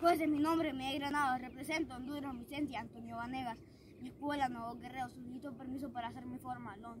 Pues de mi nombre, me he Granado, represento Honduras, Vicente Antonio Vanegas, mi escuela Nuevo Guerrero, solicito permiso para hacer mi forma, Long